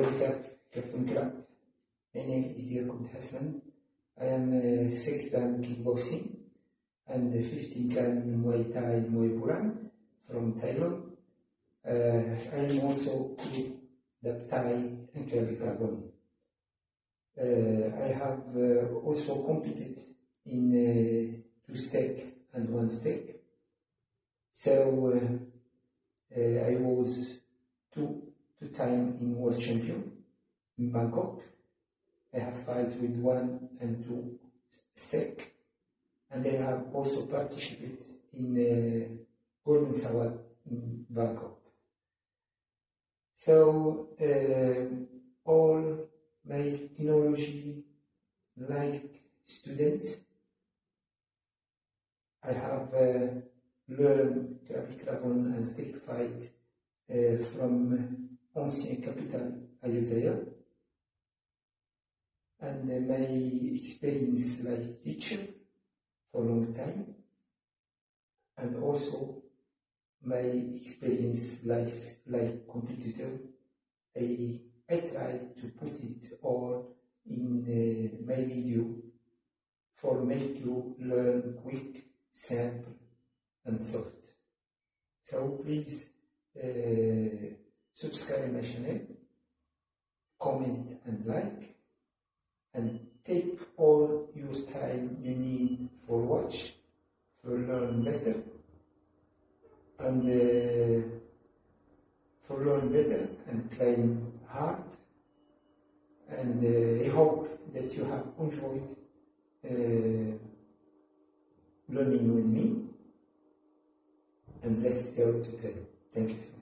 My name is Yakub Hassan. I am uh, 6 dan kickboxing and a 15 dan Muay Thai Muay Buran from Thailand. Uh, I am also the Thai and Krabi uh, I have uh, also competed in uh, two stake and one stake. So uh, I was two two time in world champion in Bangkok. I have fight with one and two stake, and I have also participated in uh, Golden Sawat in Bangkok. So uh, all my technology like students, I have uh, learned Krabi and stick fight uh, from ancient capital Ayutthaya and uh, my experience like teacher for a long time and also my experience like like competitor I I try to put it all in uh, my video for make you learn quick, simple and soft. So please uh, subscribe my channel, comment and like, and take all your time you need for watch, for learn better, and uh, for learn better and train hard. And uh, I hope that you have enjoyed uh, learning with me. And let's go to the thank you so much.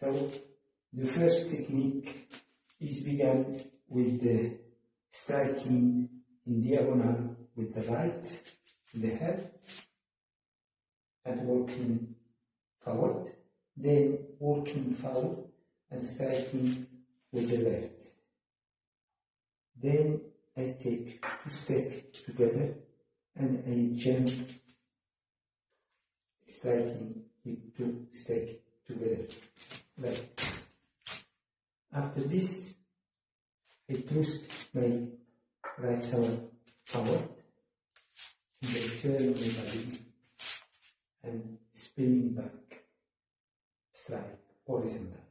So the first technique is begun with the striking in diagonal with the right the head and walking forward, then walking forward and striking with the left. Then I take two stakes together and I jump striking with two stakes together like. After this, I thrust my right arm forward and I turn my body and spinning back, strike horizontal.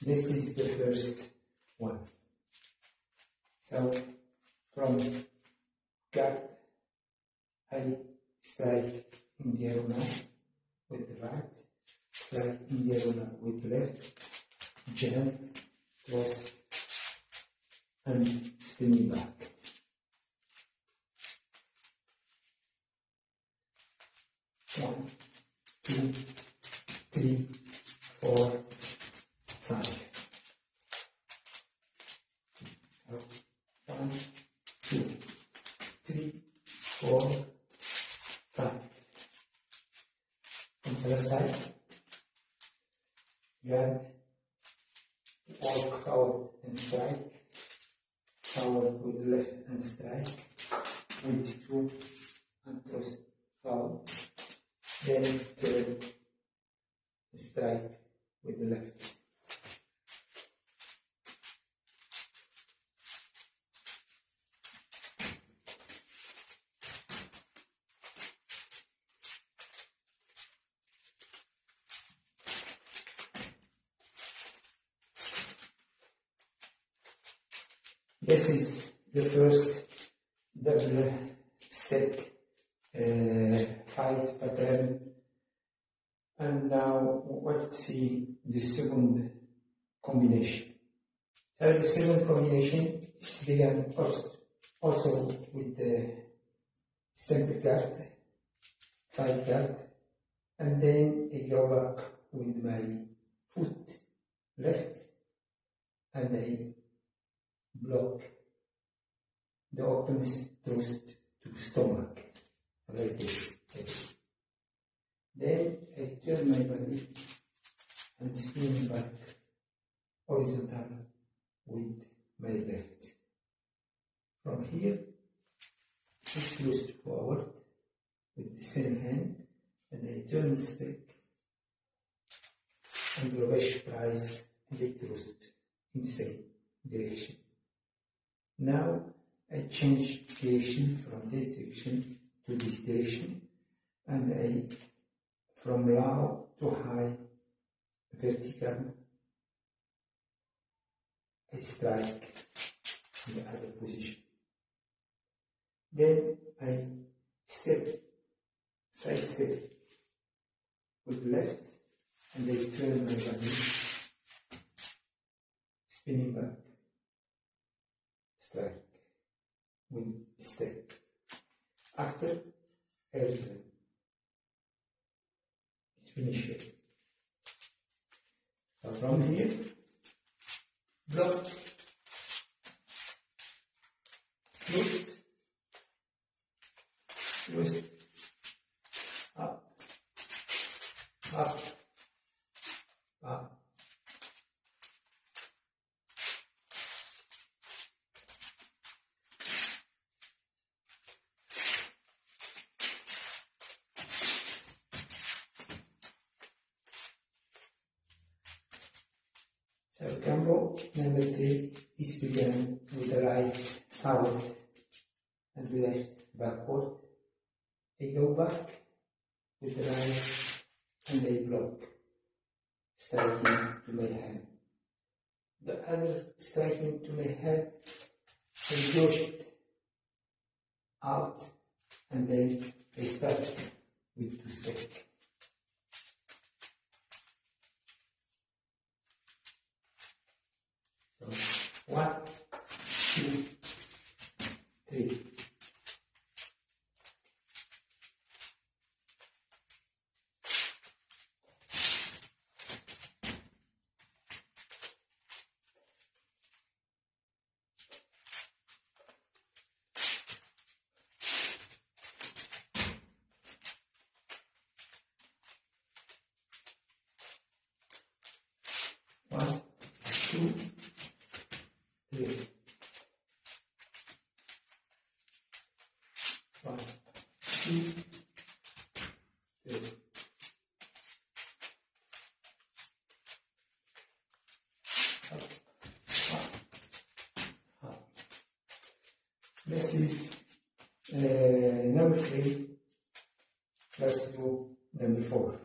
This is the first one. So from guard, I strike in diagonal with the right, slide in diagonal with left, jump, cross, and spinning back. One, two, three, four, five. One, two, three, four, five. On the other side, you add walk forward and strike, forward with left and strike, with two and thrust forward, then turn, strike with the left. This is the first double step uh, fight pattern. And now let's see the second combination. So the second combination is began also, also with the simple card, fight card, and then I go back with my foot left and I block the openness thrust to stomach like this. Then I turn my body and spin back horizontal with my left. From here, I thrust forward with the same hand and I turn the stick and reverse price and I thrust in same direction. Now I change direction from this direction to this direction and I from low to high vertical I strike in the other position. Then I step, side step with left and I turn my body spinning back strike with step. After return, it's finished. So from here, block, twist, twist, up, up. So combo number three is begun with the right forward and left backward. I go back with the right and I block, striking to my hand. The other striking to my head, I push it out and then I start with two strike. So one, two, three. One, two, three. One, two, three. Up, up, up. This is uh, number three. Let's do number four.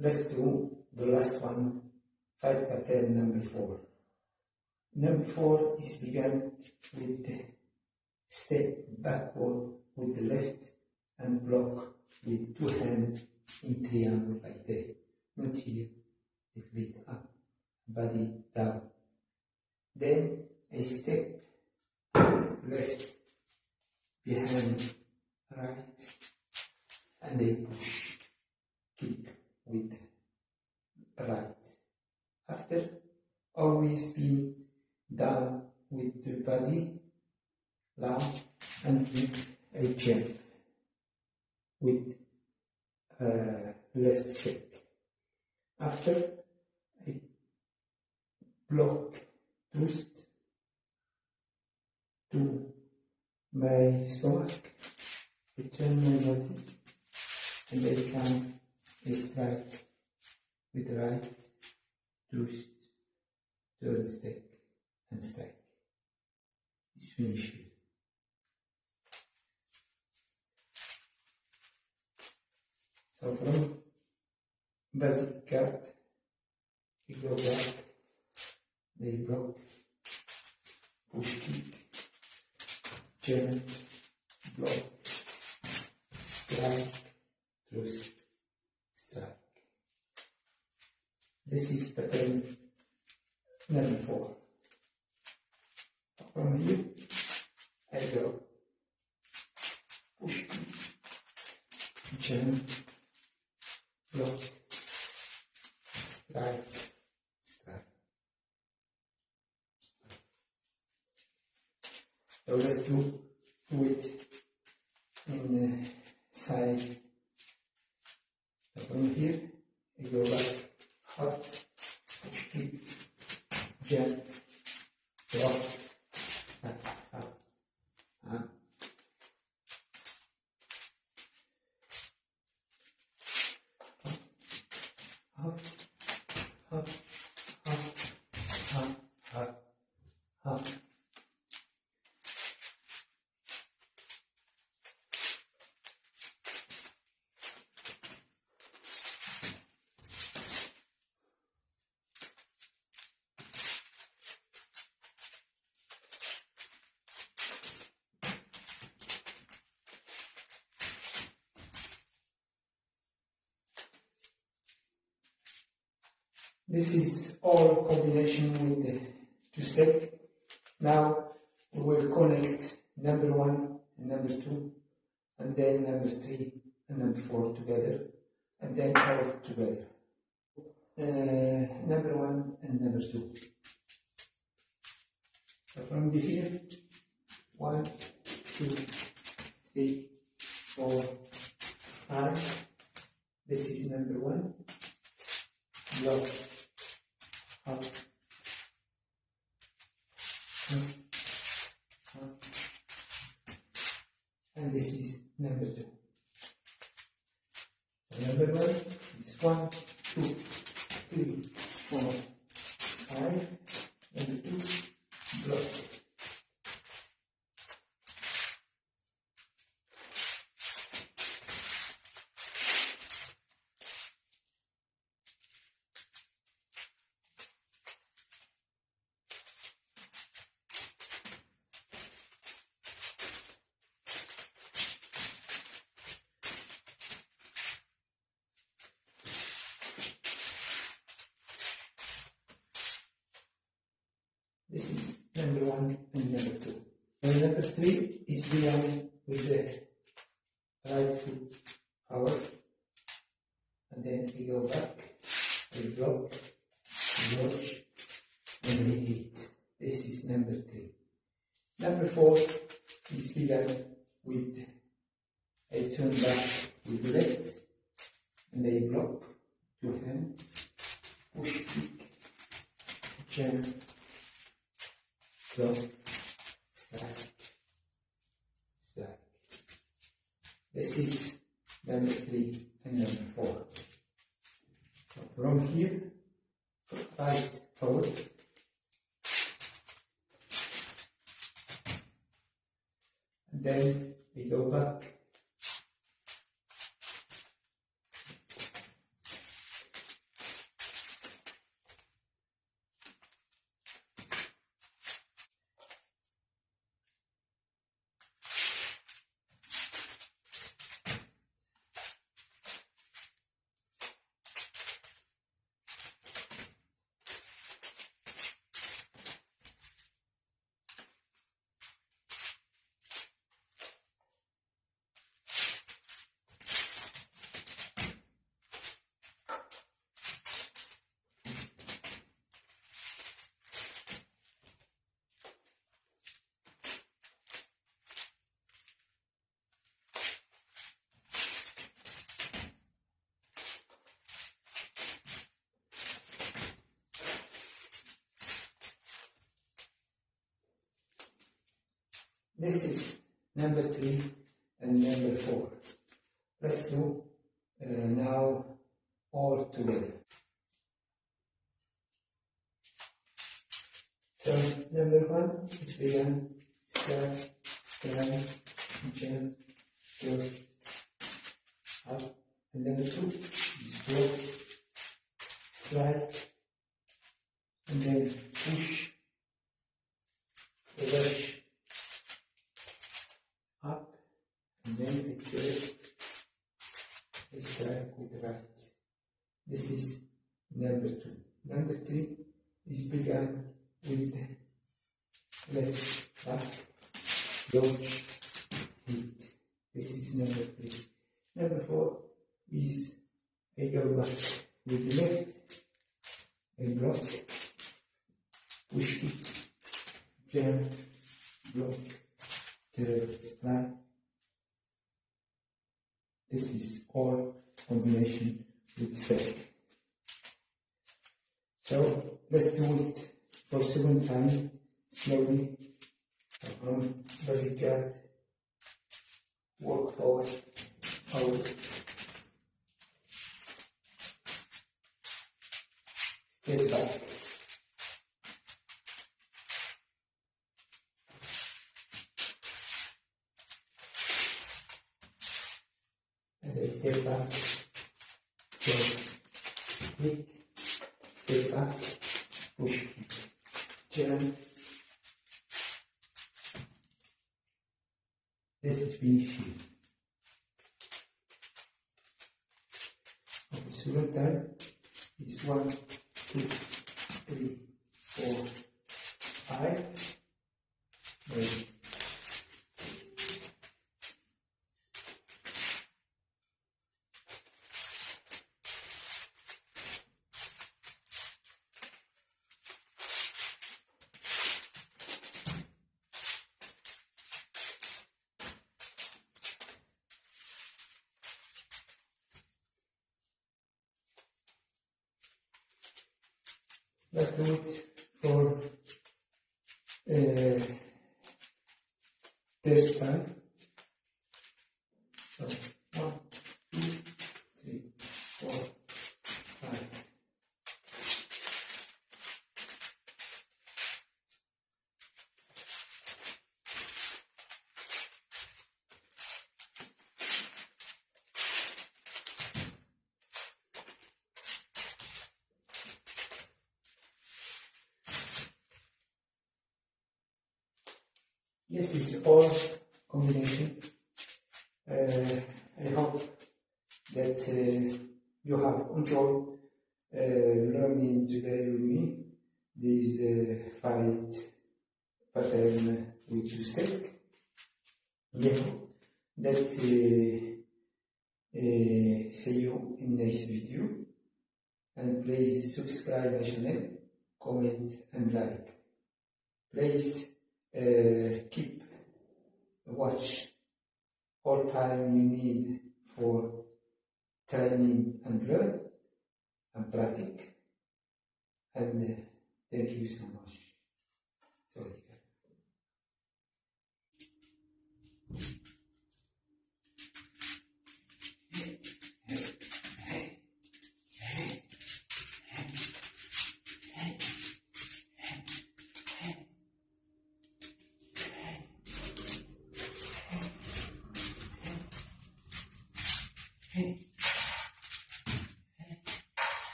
Let's do the last one, five pattern number four. Number four is begun with the step backward with the left and block with two hands in triangle like this not here, a little bit up, body down. Then I step left behind right and I push kick with right. After always being down with the body down and then I jump with uh, left step. After a block twist to my stomach, I turn my body and come a strike with right twist, turn step and strike. It's finished. So from basic cut, you go back, they broke, push kick, jump, block, strike, twist, strike. This is pattern number four. From here, I go push kick, jump, block, strike, strike. So let's do, it in the side. So from here, I go back, hot, push kick, jump, block, up, up, up. Up, up, up, up, up, up. This is all combination with the two step. Now we will connect number one and number two, and then number three and number four together, and then all together. Uh, number one and number two. So from the here, one, two, three, four, five. This is number one. Block up, This is number one and number two. And number three is the one with the right foot forward. And then we go back, we block, we watch, and we hit. This is number three. Number four is begun with a turn back with left, and a block, two hand, push kick, jump, block, strike, strike. This is number three and number four. This is number three and number four. Let's do uh, now all together. So number one is begin, start, scan, jump, go, up, and number two is slide, and then push, rush, up, and then the curve, we start with the right. This is number two. Number three is begun with left, back, dodge, hit. This is number three. Number four is Block, push it, jump, block, turn, slide. This is all combination with self. So let's do it for second time slowly from basic guard walk forward out back. And then step back. So kick step back. Push. Jump this is finish here okay second one two three Let's do it for uh, this time. So one, two, three, four, five. This is all combination. Uh, I hope that uh, you have enjoyed uh, learning today with me this uh, fight pattern with step. I hope that uh, see you in next video and please subscribe my channel, comment and like. Please uh, keep watch all time you need for training and learn and practice. And uh, thank you so much